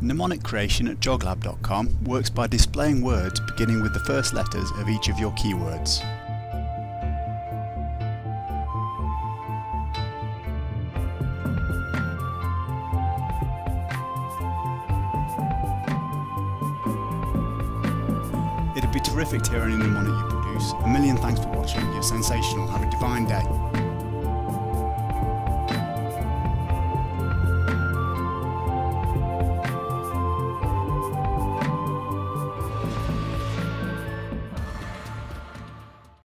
Mnemonic creation at joglab.com works by displaying words beginning with the first letters of each of your keywords. It'd be terrific to hear any mnemonic you produce. A million thanks for watching. You're sensational. Have a divine day.